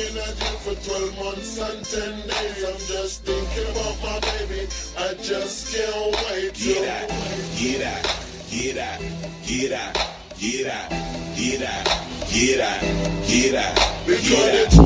being a you for 12 months and 10 days. I'm just thinking about my baby. I just can't wait to Get out, get out, get out, get out, get out, get out, get out, get out, Because get out.